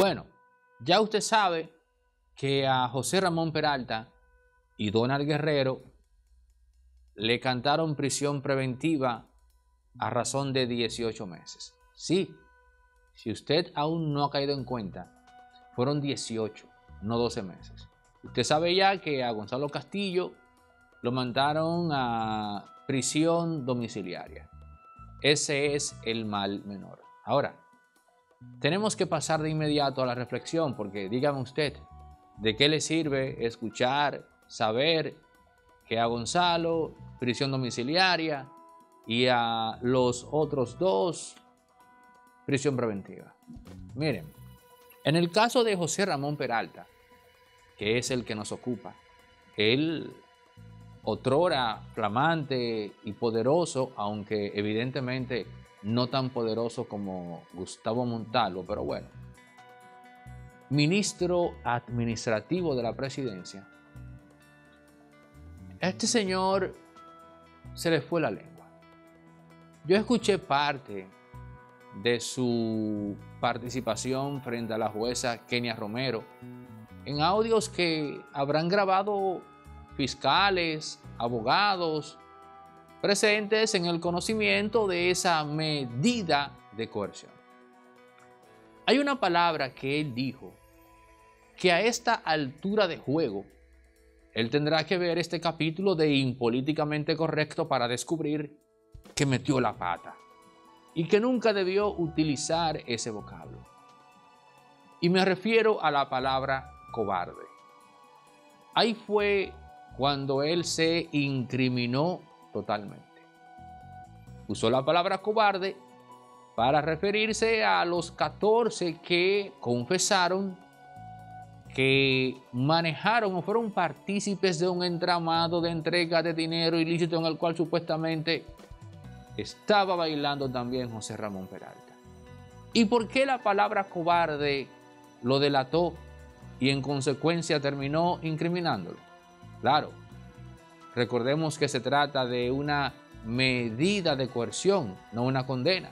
Bueno, ya usted sabe que a José Ramón Peralta y Donald Guerrero le cantaron prisión preventiva a razón de 18 meses. Sí, si usted aún no ha caído en cuenta, fueron 18, no 12 meses. Usted sabe ya que a Gonzalo Castillo lo mandaron a prisión domiciliaria. Ese es el mal menor. Ahora, tenemos que pasar de inmediato a la reflexión, porque dígame usted, ¿de qué le sirve escuchar, saber que a Gonzalo prisión domiciliaria y a los otros dos prisión preventiva? Miren, en el caso de José Ramón Peralta, que es el que nos ocupa, él otrora flamante y poderoso, aunque evidentemente no tan poderoso como Gustavo Montalvo, pero bueno, ministro administrativo de la presidencia, este señor se le fue la lengua. Yo escuché parte de su participación frente a la jueza Kenia Romero en audios que habrán grabado fiscales, abogados, presentes en el conocimiento de esa medida de coerción. Hay una palabra que él dijo que a esta altura de juego, él tendrá que ver este capítulo de impolíticamente correcto para descubrir que metió la pata y que nunca debió utilizar ese vocablo. Y me refiero a la palabra cobarde. Ahí fue cuando él se incriminó totalmente. Usó la palabra cobarde para referirse a los 14 que confesaron que manejaron o fueron partícipes de un entramado de entrega de dinero ilícito en el cual supuestamente estaba bailando también José Ramón Peralta. ¿Y por qué la palabra cobarde lo delató y en consecuencia terminó incriminándolo? Claro, Recordemos que se trata de una medida de coerción, no una condena.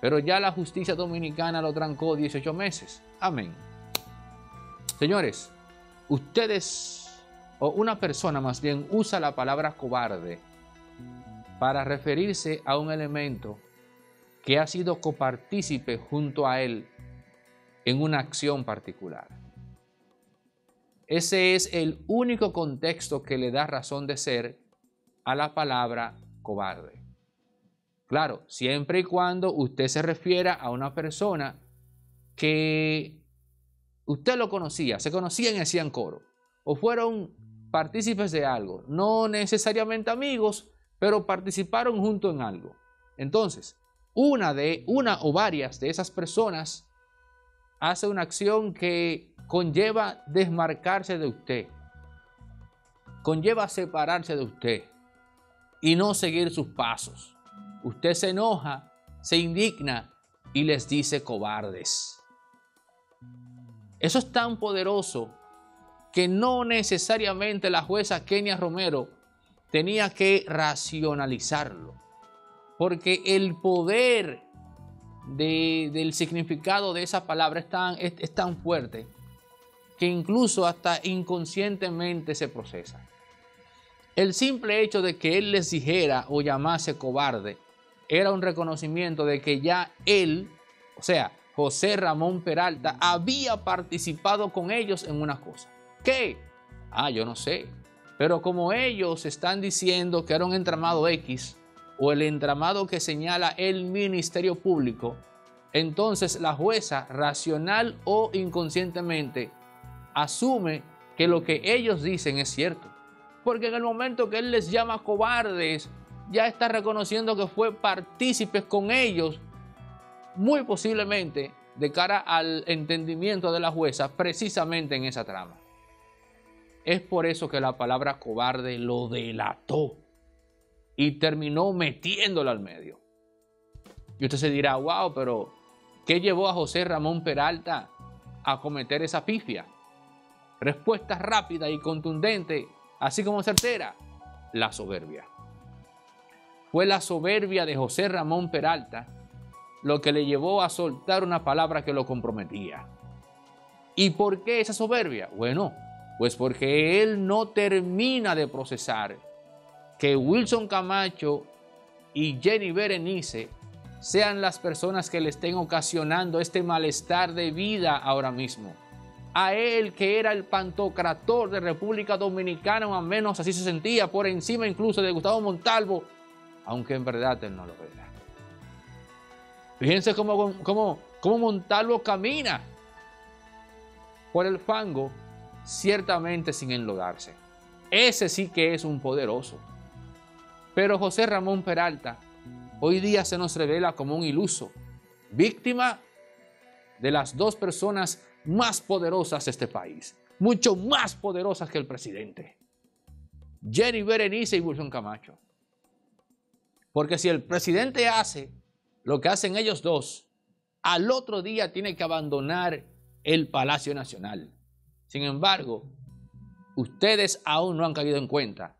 Pero ya la justicia dominicana lo trancó 18 meses. Amén. Señores, ustedes, o una persona más bien, usa la palabra cobarde para referirse a un elemento que ha sido copartícipe junto a él en una acción particular. Ese es el único contexto que le da razón de ser a la palabra cobarde. Claro, siempre y cuando usted se refiera a una persona que usted lo conocía, se conocían y hacían coro, o fueron partícipes de algo, no necesariamente amigos, pero participaron junto en algo. Entonces, una de una o varias de esas personas hace una acción que conlleva desmarcarse de usted, conlleva separarse de usted y no seguir sus pasos. Usted se enoja, se indigna y les dice cobardes. Eso es tan poderoso que no necesariamente la jueza Kenia Romero tenía que racionalizarlo, porque el poder del significado de esa palabra es tan, es tan fuerte que incluso hasta inconscientemente se procesa. El simple hecho de que él les dijera o llamase cobarde era un reconocimiento de que ya él, o sea, José Ramón Peralta, había participado con ellos en una cosa. ¿Qué? Ah, yo no sé. Pero como ellos están diciendo que era un entramado X o el entramado que señala el Ministerio Público, entonces la jueza, racional o inconscientemente, asume que lo que ellos dicen es cierto. Porque en el momento que él les llama cobardes, ya está reconociendo que fue partícipes con ellos, muy posiblemente de cara al entendimiento de la jueza, precisamente en esa trama. Es por eso que la palabra cobarde lo delató y terminó metiéndolo al medio. Y usted se dirá, wow, pero ¿qué llevó a José Ramón Peralta a cometer esa pifia? Respuesta rápida y contundente, así como certera, la soberbia. Fue la soberbia de José Ramón Peralta lo que le llevó a soltar una palabra que lo comprometía. ¿Y por qué esa soberbia? Bueno, pues porque él no termina de procesar que Wilson Camacho y Jenny Berenice sean las personas que le estén ocasionando este malestar de vida ahora mismo. A él que era el pantocrator de República Dominicana, o al menos así se sentía, por encima incluso de Gustavo Montalvo, aunque en verdad él no lo era. Fíjense cómo, cómo, cómo Montalvo camina por el fango, ciertamente sin enlodarse. Ese sí que es un poderoso. Pero José Ramón Peralta hoy día se nos revela como un iluso, víctima de las dos personas más poderosas de este país, mucho más poderosas que el presidente, Jenny Berenice y Wilson Camacho. Porque si el presidente hace lo que hacen ellos dos, al otro día tiene que abandonar el Palacio Nacional. Sin embargo, ustedes aún no han caído en cuenta,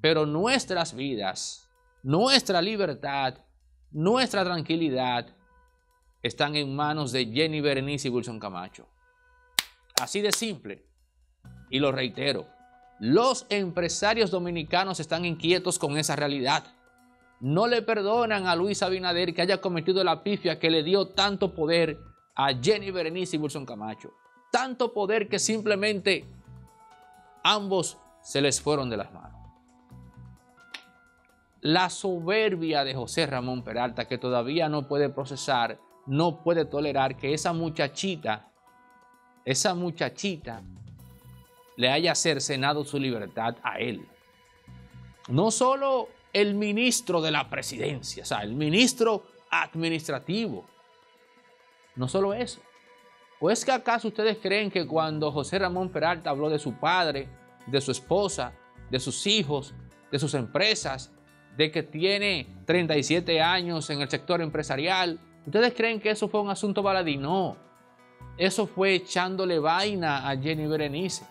pero nuestras vidas nuestra libertad, nuestra tranquilidad están en manos de Jenny Berenice y Wilson Camacho. Así de simple. Y lo reitero, los empresarios dominicanos están inquietos con esa realidad. No le perdonan a Luis Abinader que haya cometido la pifia que le dio tanto poder a Jenny Berenice y Wilson Camacho. Tanto poder que simplemente ambos se les fueron de las manos la soberbia de José Ramón Peralta, que todavía no puede procesar, no puede tolerar que esa muchachita, esa muchachita, le haya cercenado su libertad a él. No solo el ministro de la presidencia, o sea, el ministro administrativo. No solo eso. ¿O es que acaso ustedes creen que cuando José Ramón Peralta habló de su padre, de su esposa, de sus hijos, de sus empresas, de que tiene 37 años en el sector empresarial. ¿Ustedes creen que eso fue un asunto baladí? No. Eso fue echándole vaina a Jenny Berenice.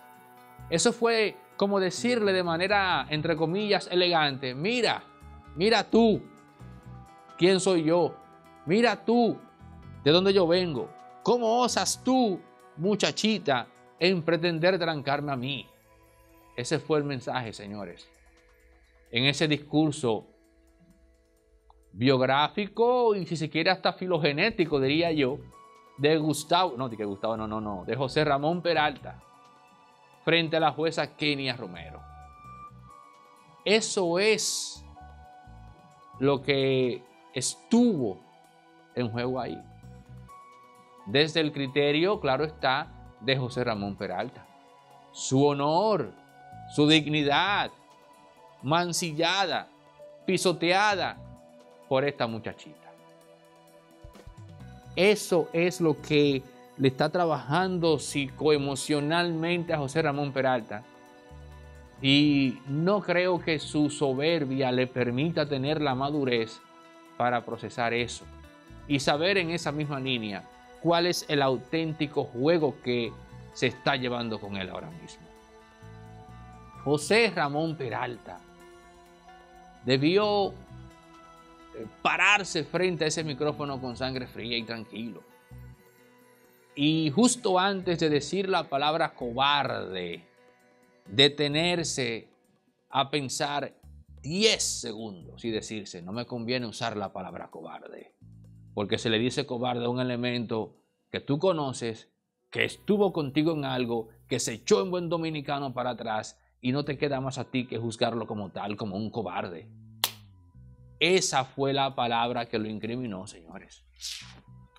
Eso fue como decirle de manera, entre comillas, elegante, mira, mira tú, quién soy yo. Mira tú, de dónde yo vengo. ¿Cómo osas tú, muchachita, en pretender trancarme a mí? Ese fue el mensaje, señores en ese discurso biográfico y si se quiere hasta filogenético, diría yo, de Gustavo, no, de Gustavo, no, no, no, de José Ramón Peralta, frente a la jueza Kenia Romero. Eso es lo que estuvo en juego ahí. Desde el criterio, claro está, de José Ramón Peralta. Su honor, su dignidad, mancillada, pisoteada por esta muchachita. Eso es lo que le está trabajando psicoemocionalmente a José Ramón Peralta. Y no creo que su soberbia le permita tener la madurez para procesar eso y saber en esa misma línea cuál es el auténtico juego que se está llevando con él ahora mismo. José Ramón Peralta debió pararse frente a ese micrófono con sangre fría y tranquilo. Y justo antes de decir la palabra cobarde, detenerse a pensar 10 segundos y decirse, no me conviene usar la palabra cobarde, porque se le dice cobarde a un elemento que tú conoces, que estuvo contigo en algo, que se echó en buen dominicano para atrás y no te queda más a ti que juzgarlo como tal, como un cobarde. Esa fue la palabra que lo incriminó, señores.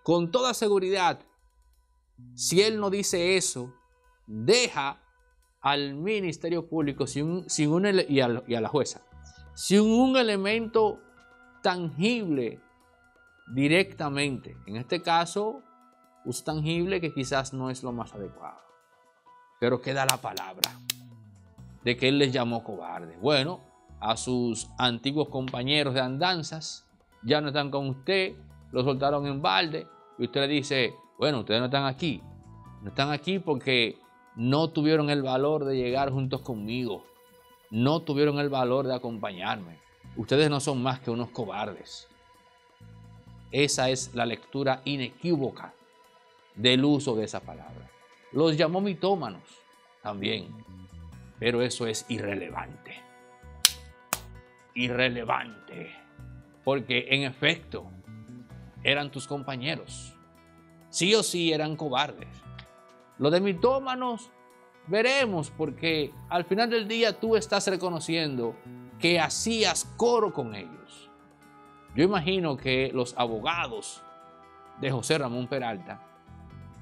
Con toda seguridad, si él no dice eso, deja al Ministerio Público sin y, a, y a la jueza sin un elemento tangible directamente. En este caso, un tangible que quizás no es lo más adecuado. Pero queda la palabra de que él les llamó cobarde. Bueno, a sus antiguos compañeros de andanzas, ya no están con usted, lo soltaron en balde, y usted le dice, bueno, ustedes no están aquí, no están aquí porque no tuvieron el valor de llegar juntos conmigo, no tuvieron el valor de acompañarme, ustedes no son más que unos cobardes. Esa es la lectura inequívoca del uso de esa palabra. Los llamó mitómanos también. Pero eso es irrelevante. Irrelevante. Porque en efecto, eran tus compañeros. Sí o sí eran cobardes. Lo de mitómanos veremos porque al final del día tú estás reconociendo que hacías coro con ellos. Yo imagino que los abogados de José Ramón Peralta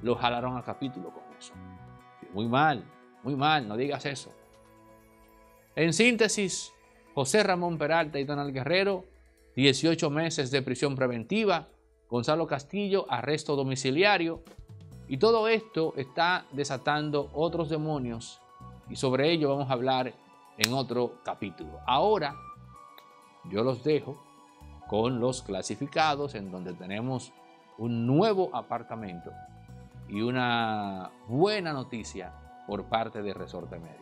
lo jalaron al capítulo con eso. Muy mal, muy mal, no digas eso. En síntesis, José Ramón Peralta y Donald Guerrero, 18 meses de prisión preventiva, Gonzalo Castillo, arresto domiciliario, y todo esto está desatando otros demonios y sobre ello vamos a hablar en otro capítulo. Ahora yo los dejo con los clasificados en donde tenemos un nuevo apartamento y una buena noticia por parte de Resorte Media.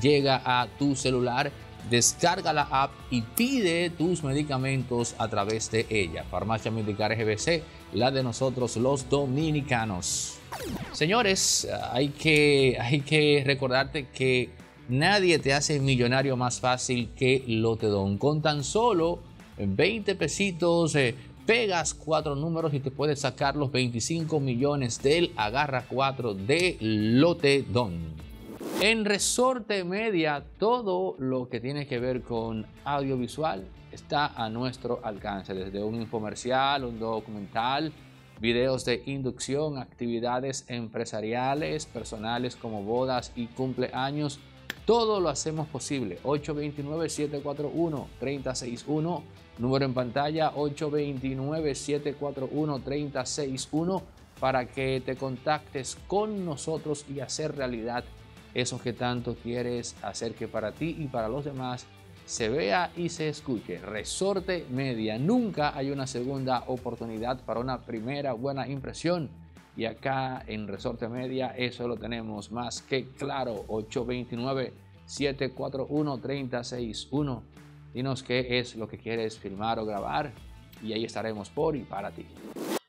llega a tu celular. Descarga la app y pide tus medicamentos a través de ella. Farmacia Medical GBC, la de nosotros los dominicanos. Señores, hay que, hay que recordarte que nadie te hace millonario más fácil que Lotedon. Con tan solo 20 pesitos eh, pegas cuatro números y te puedes sacar los 25 millones del Agarra 4 de Lotedon. En Resorte Media, todo lo que tiene que ver con audiovisual está a nuestro alcance, desde un infomercial, un documental, videos de inducción, actividades empresariales, personales como bodas y cumpleaños. Todo lo hacemos posible. 829-741-3061. Número en pantalla 829-741-3061 para que te contactes con nosotros y hacer realidad eso que tanto quieres hacer que para ti y para los demás se vea y se escuche. Resorte Media. Nunca hay una segunda oportunidad para una primera buena impresión. Y acá en Resorte Media eso lo tenemos más que claro. 829-741-3061. Dinos qué es lo que quieres filmar o grabar y ahí estaremos por y para ti.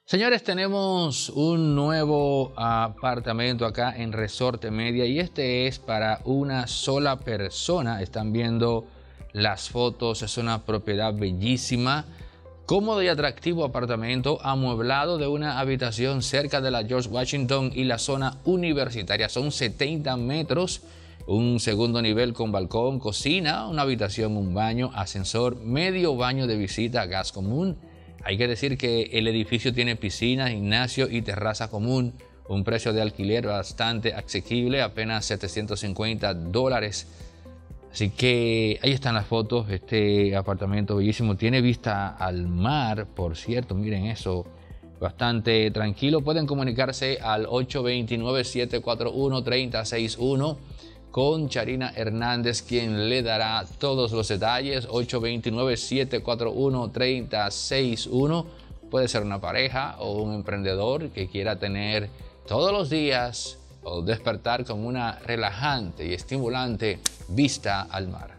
Señores, tenemos un nuevo apartamento acá en Resorte Media y este es para una sola persona. Están viendo las fotos, es una propiedad bellísima, cómodo y atractivo apartamento amueblado de una habitación cerca de la George Washington y la zona universitaria. Son 70 metros, un segundo nivel con balcón, cocina, una habitación, un baño, ascensor, medio baño de visita, gas común. Hay que decir que el edificio tiene piscina, gimnasio y terraza común. Un precio de alquiler bastante asequible, apenas 750 dólares Así que ahí están las fotos, este apartamento bellísimo, tiene vista al mar, por cierto, miren eso, bastante tranquilo. Pueden comunicarse al 829-741-3061 con Charina Hernández, quien le dará todos los detalles. 829-741-3061. Puede ser una pareja o un emprendedor que quiera tener todos los días o despertar con una relajante y estimulante vista al mar.